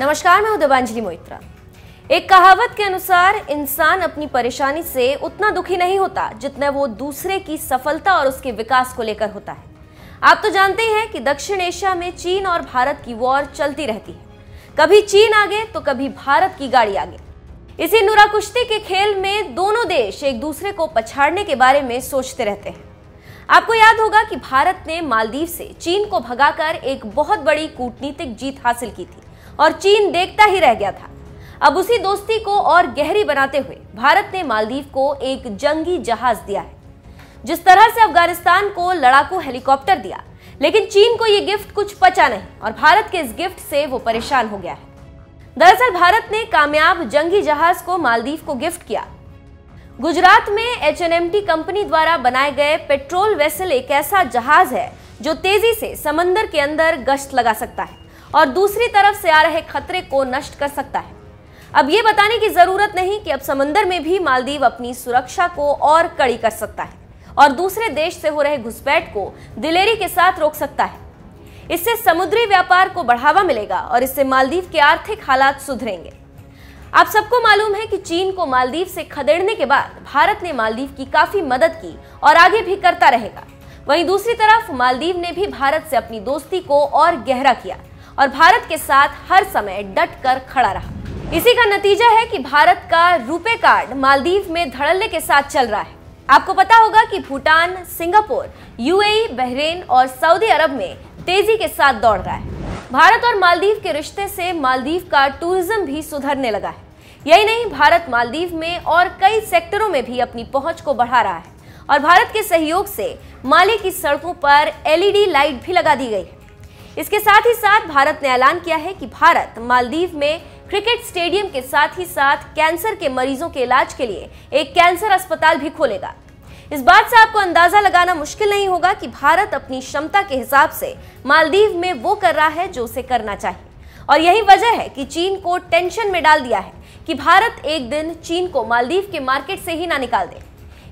नमस्कार, मैं हूँ देवांजलि मोइत्रा। एक कहावत के अनुसार, इंसान अपनी परेशानी से उतना दुखी नहीं होता जितना वो दूसरे की सफलता और उसके विकास को लेकर होता है। आप तो जानते ही हैं कि दक्षिण एशिया में चीन और भारत की वॉर चलती रहती है। कभी चीन आगे तो कभी भारत की गाड़ी आगे। इसी नुरा कुश्ती के खेल में दोनों देश एक दूसरे को पछाड़ने के बारे में सोचते रहते हैं। आपको याद होगा कि भारत ने मालदीव से चीन को भगाकर एक बहुत बड़ी कूटनीतिक जीत हासिल की थी। और चीन देखता ही रह गया था। अब उसी दोस्ती को और गहरी बनाते हुए भारत ने मालदीव को एक जंगी जहाज़ दिया है, जिस तरह से अफ़गानिस्तान को लड़ाकू हेलीकॉप्टर दिया, लेकिन चीन को यह गिफ्ट कुछ पचा नहीं और भारत के इस गिफ्ट से वो परेशान हो गया है। दरअसल भारत ने कामयाब जंगी जहाज़ को मालदीव को गिफ्ट किया। गुजरात में एचएनएमटी कंपनी द्वारा बनाए गए पेट्रोल वेसल एक ऐसा जहाज़ है, जो तेज़ी से समंदर के अंदर गश्त लगा सकता है। और दूसरी तरफ़ से आ रहे खतरे को नष्ट कर सकता है। अब ये बताने की ज़रूरत नहीं कि अब समंदर में भी मालदीव अपनी सुरक्षा को और कड़ी कर सकता है और दूसरे देश से हो रहे घुसपैठ को दिलेरी के साथ रोक सकता है। इससे समुद्री व्यापार को बढ़ावा मिलेगा और इससे मालदीव के आर्थिक हालात सुधरेंगे। आप सबको मालूम है कि चीन को मालदीव से खदेड़ने के बाद भारत ने मालदीव की काफ़ी मदद की और आगे भी करता रहेगा। वहीं दूसरी तरफ़ मालदीव ने भी भारत से अपनी दोस्ती को और गहरा किया। और भारत के साथ हर समय डट कर खड़ा रहा। इसी का नतीजा है कि भारत का रुपे कार्ड मालदीव में धड़ल्ले के साथ चल रहा है। आपको पता होगा कि भूटान, सिंगापुर, यूएई, बहरेन और सऊदी अरब में तेज़ी के साथ दौड़ रहा है। भारत और मालदीव के रिश्ते से मालदीव का टूरिज़्म भी सुधरने लगा है। यही नहीं, भारत मालदीव में और कई सेक्टरों में भी अपनी पहुँच को बढ़ा रहा है और भारत के सहयोग से माली की सड़कों पर एलईडी लाइट भी लगा दी गई है। इसके साथ ही साथ भारत ने ऐलान किया है कि भारत मालदीव में क्रिकेट स्टेडियम के साथ ही साथ कैंसर के मरीजों के इलाज के लिए एक कैंसर अस्पताल भी खोलेगा। इस बात से आपको अंदाज़ा लगाना मुश्किल नहीं होगा कि भारत अपनी क्षमता के हिसाब से मालदीव में वो कर रहा है जो उसे करना चाहिए। और यही वजह है कि चीन को टेंशन में डाल दिया है कि भारत एक दिन चीन को मालदीव के मार्केट से ही ना निकाल दे।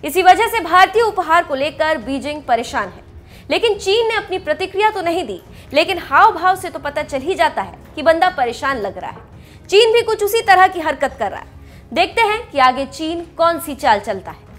इसी वजह से भारतीय उपहार को लेकर बीजिंग परेशान है। लेकिन चीन ने अपनी प्रतिक्रिया तो नहीं दी, लेकिन हाव भाव से तो पता चल ही जाता है कि बंदा परेशान लग रहा है। चीन भी कुछ उसी तरह की हरकत कर रहा है। देखते हैं कि आगे चीन कौन सी चाल चलता है।